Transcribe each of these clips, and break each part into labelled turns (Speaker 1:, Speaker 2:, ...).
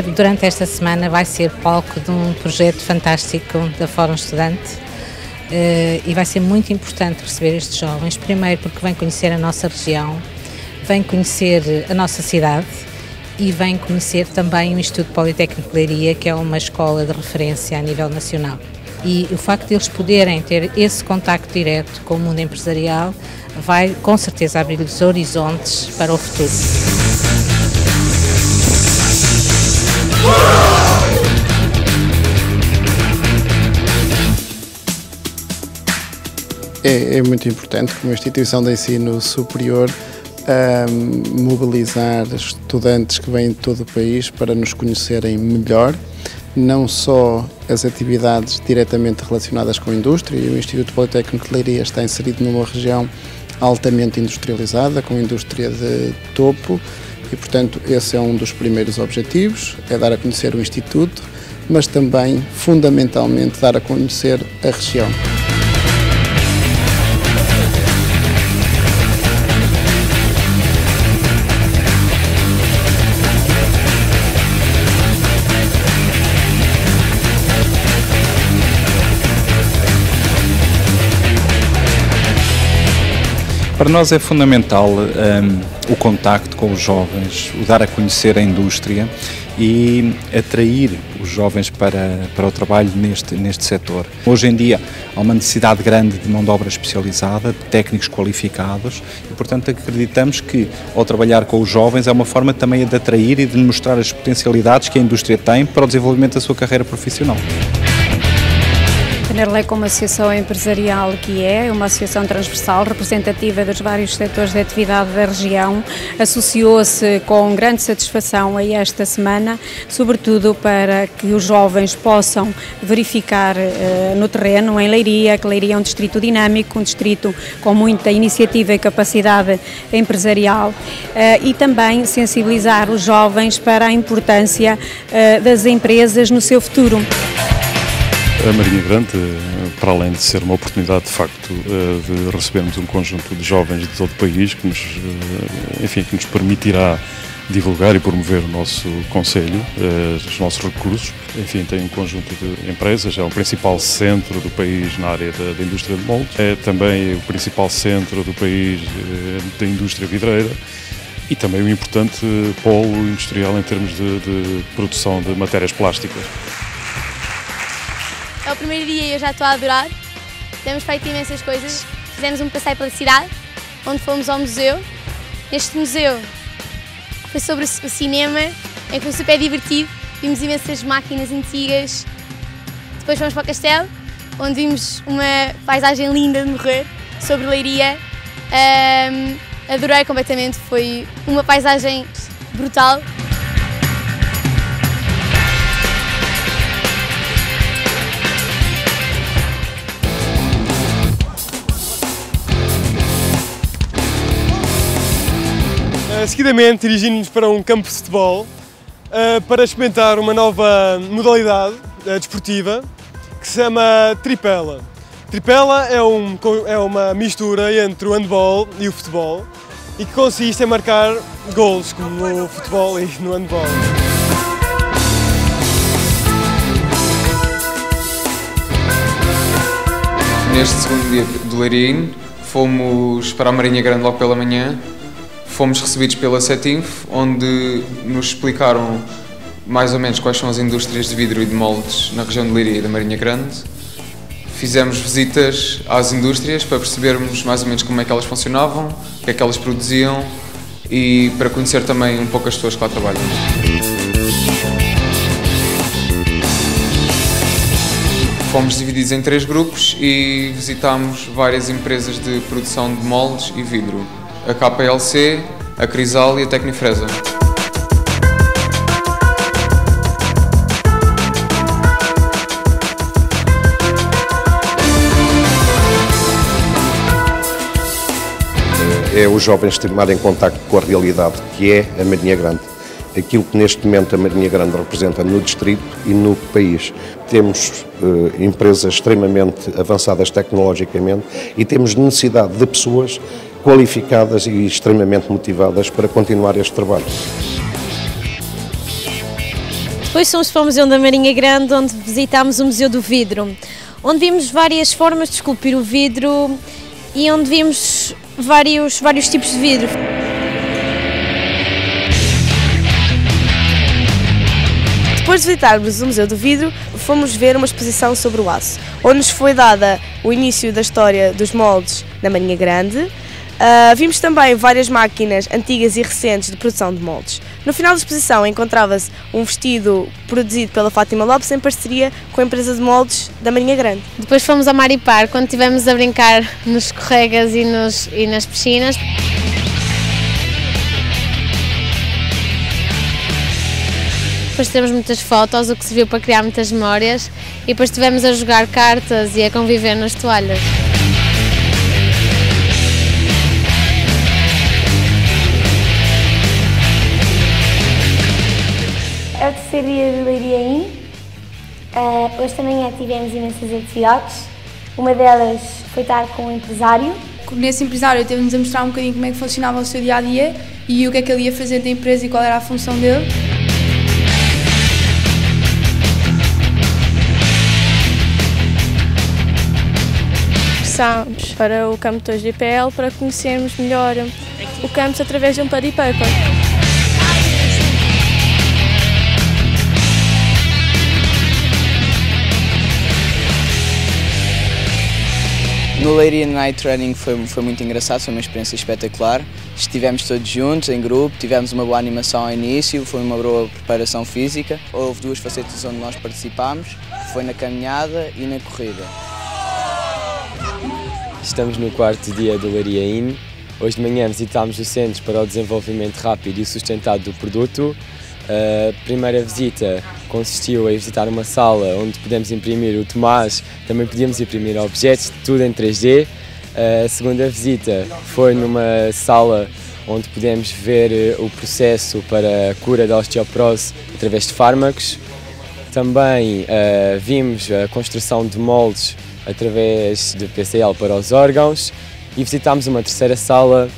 Speaker 1: Durante esta semana, vai ser palco de um projeto fantástico da Fórum Estudante eh, e vai ser muito importante receber estes jovens, primeiro porque vêm conhecer a nossa região, vêm conhecer a nossa cidade e vêm conhecer também o Instituto Politécnico de Leiria, que é uma escola de referência a nível nacional. E o facto de eles poderem ter esse contacto direto com o mundo empresarial vai com certeza abrir-lhes horizontes para o futuro.
Speaker 2: É, é, muito importante como instituição de ensino superior um, mobilizar estudantes que vêm de todo o país para nos conhecerem melhor, não só as atividades diretamente relacionadas com a indústria, e o Instituto Politécnico de Leiria está inserido numa região altamente industrializada, com indústria de topo, e portanto esse é um dos primeiros objetivos, é dar a conhecer o Instituto, mas também fundamentalmente dar a conhecer a região.
Speaker 3: Para nós é fundamental um, o contacto com os jovens, o dar a conhecer a indústria e atrair os jovens para, para o trabalho neste, neste setor. Hoje em dia há uma necessidade grande de mão de obra especializada, de técnicos qualificados e, portanto, acreditamos que ao trabalhar com os jovens é uma forma também de atrair e de mostrar as potencialidades que a indústria tem para o desenvolvimento da sua carreira profissional.
Speaker 4: Enerlei, como associação empresarial que é, uma associação transversal representativa dos vários setores de atividade da região, associou-se com grande satisfação a esta semana, sobretudo para que os jovens possam verificar uh, no terreno, em Leiria, que Leiria é um distrito dinâmico, um distrito com muita iniciativa e capacidade empresarial, uh, e também sensibilizar os jovens para a importância uh, das empresas no seu futuro.
Speaker 5: A Marinha Grande, para além de ser uma oportunidade de facto eh, de recebermos um conjunto de jovens de todo o país que nos, eh, enfim, que nos permitirá divulgar e promover o nosso Conselho, eh, os nossos recursos. Enfim, tem um conjunto de empresas, é o principal centro do país na área da, da indústria de moldes, é também o principal centro do país da indústria vidreira e também um importante polo industrial em termos de, de produção de matérias plásticas.
Speaker 6: É primeiro dia eu já estou a adorar. Temos feito imensas coisas. Fizemos um passeio pela cidade, onde fomos ao museu. Este museu foi sobre o cinema, em que foi super divertido. Vimos imensas máquinas antigas. Depois fomos para o castelo, onde vimos uma paisagem linda de morrer, sobre Leiria. Um, adorei completamente, foi uma paisagem brutal.
Speaker 7: Seguidamente dirigimos-nos para um campo de futebol uh, para experimentar uma nova modalidade uh, desportiva que se chama tripela. Tripela é, um, é uma mistura entre o handball e o futebol e que consiste em marcar gols, como no futebol e no handball.
Speaker 8: Neste segundo dia do Leirinho, fomos para a Marinha Grande logo pela manhã fomos recebidos pela Setinf, onde nos explicaram mais ou menos quais são as indústrias de vidro e de moldes na região de Leiria e da Marinha Grande. Fizemos visitas às indústrias para percebermos mais ou menos como é que elas funcionavam, o que é que elas produziam e para conhecer também um pouco as pessoas que lá trabalham. Fomos divididos em três grupos e visitámos várias empresas de produção de moldes e vidro a KPLC, a Crisal e a Tecnifresa.
Speaker 9: É os jovens tomarem contato com a realidade que é a Marinha Grande aquilo que neste momento a Marinha Grande representa no distrito e no país. Temos uh, empresas extremamente avançadas tecnologicamente e temos necessidade de pessoas qualificadas e extremamente motivadas para continuar este trabalho.
Speaker 10: Depois fomos para o Museu da Marinha Grande, onde visitámos o Museu do Vidro, onde vimos várias formas de esculpir o vidro e onde vimos vários, vários tipos de vidro.
Speaker 11: Depois de visitarmos o Museu do Vidro, fomos ver uma exposição sobre o aço, onde nos foi dada o início da história dos moldes na Marinha Grande. Uh, vimos também várias máquinas antigas e recentes de produção de moldes. No final da exposição encontrava-se um vestido produzido pela Fátima Lopes em parceria com a empresa de moldes da Marinha Grande.
Speaker 12: Depois fomos a Maripar, quando estivemos a brincar nos escorregas e, nos, e nas piscinas. Depois temos muitas fotos, o que se viu para criar muitas memórias e depois estivemos a jogar cartas e a conviver nas toalhas.
Speaker 13: É dia de Leiria In. Uh, hoje também tivemos imensas atividades. Uma delas foi estar com um empresário.
Speaker 14: Nesse empresário teve-nos a mostrar um bocadinho como é que funcionava o seu dia a dia e o que é que ele ia fazer da empresa e qual era a função dele.
Speaker 15: Passámos para o campo 2 de IPL para conhecermos melhor o campus através de um buddy paper.
Speaker 16: No Lady Night Training foi, foi muito engraçado, foi uma experiência espetacular. Estivemos todos juntos, em grupo, tivemos uma boa animação ao início, foi uma boa preparação física. Houve duas facetas onde nós participámos, foi na caminhada e na corrida.
Speaker 17: Estamos no quarto dia do Leiria In. Hoje de manhã visitámos o Centro para o Desenvolvimento Rápido e Sustentado do Produto. A primeira visita consistiu em visitar uma sala onde podemos imprimir o Tomás, também podíamos imprimir objetos, tudo em 3D. A segunda visita foi numa sala onde podemos ver eh, o processo para a cura da osteoporose através de fármacos. Também uh, vimos a construção de moldes através de PCL para os órgãos e visitámos uma terceira sala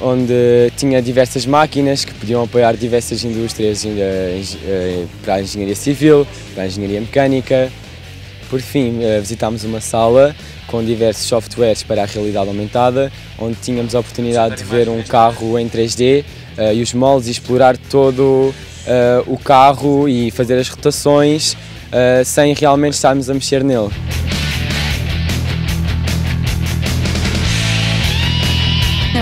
Speaker 17: onde tinha diversas máquinas que podiam apoiar diversas indústrias eh, para a engenharia civil, para a engenharia mecânica. Por fim, eh, visitámos uma sala com diversos softwares para a realidade aumentada, onde tínhamos a oportunidade de ver um carro em 3D eh, e os moldes e explorar todo o carro e fazer as rotações sem realmente estarmos a mexer nele.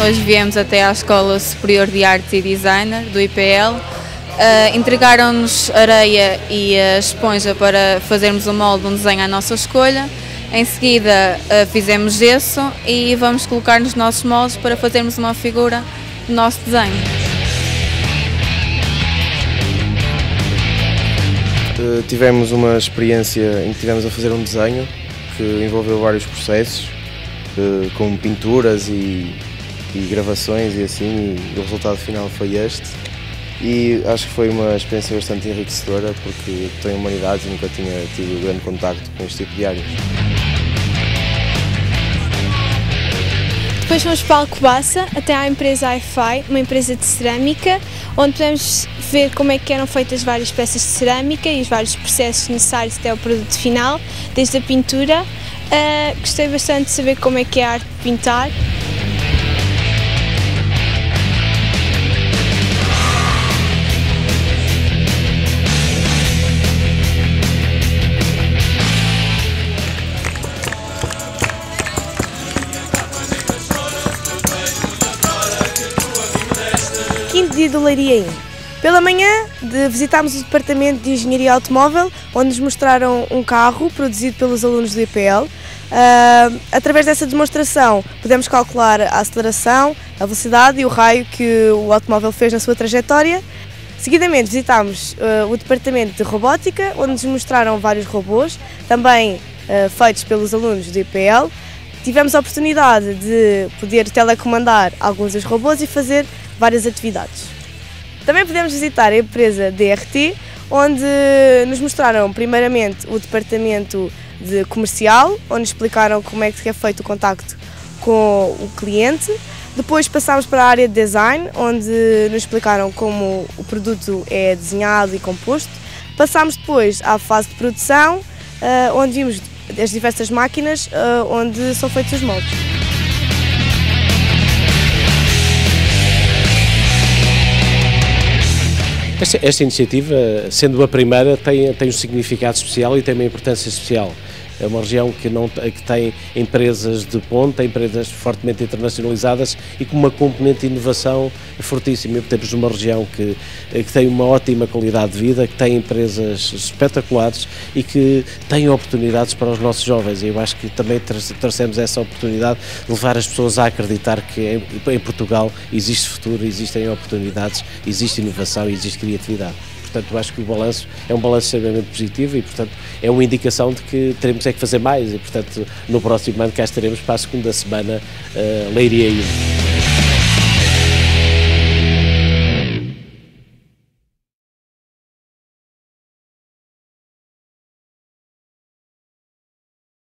Speaker 18: Hoje viemos até à Escola Superior de Artes e Designer do IPL. Uh, Entregaram-nos areia e a esponja para fazermos o molde, um desenho à nossa escolha. Em seguida uh, fizemos gesso e vamos colocar nos nossos moldes para fazermos uma figura do nosso desenho.
Speaker 19: Uh, tivemos uma experiência em que tivemos a fazer um desenho que envolveu vários processos, como pinturas e e gravações e assim, e o resultado final foi este. E acho que foi uma experiência bastante enriquecedora porque em humanidades e nunca tinha tido grande contacto com este tipo de áreas.
Speaker 20: Depois fomos para Alcobaça, até à empresa iFi, uma empresa de cerâmica, onde podemos ver como é que eram feitas várias peças de cerâmica e os vários processos necessários até o produto final, desde a pintura. Uh, gostei bastante de saber como é que é a arte de pintar.
Speaker 11: Leiria In. Pela manhã visitámos o Departamento de Engenharia Automóvel, onde nos mostraram um carro produzido pelos alunos do IPL. Uh, ah, através dessa demonstração podemos calcular a aceleração, a velocidade e o raio que o automóvel fez na sua trajetória. Seguidamente visitámos uh, o Departamento de Robótica, onde nos mostraram vários robôs, também uh, feitos pelos alunos do IPL. Tivemos a oportunidade de poder telecomandar alguns dos robôs e fazer várias atividades. Também podemos visitar a empresa DRT, onde nos mostraram primeiramente o departamento de comercial, onde explicaram como é que é feito o contacto com o cliente. Depois passámos para a área de design, onde nos explicaram como o produto é desenhado e composto. Passámos depois à fase de produção, uh, onde vimos as diversas máquinas uh, onde são feitos os moldes.
Speaker 21: Esta, esta, iniciativa, sendo a primeira, tem, tem um significado especial e tem uma importância especial. É uma região que, não, que tem empresas de ponta, empresas fortemente internacionalizadas e com uma componente de inovação fortíssima. Temos uma região que, que tem uma ótima qualidade de vida, que tem empresas espetaculares e que tem oportunidades para os nossos jovens. E eu acho que também trouxemos essa oportunidade de levar as pessoas a acreditar que em, em Portugal existe futuro, existem oportunidades, existe inovação e existe criatividade. Portanto, acho que o balanço é um balanço extremamente positivo e, portanto, é uma indicação de que teremos é que fazer mais e, portanto, no próximo ano cá estaremos para a segunda semana uh, Leiria 1.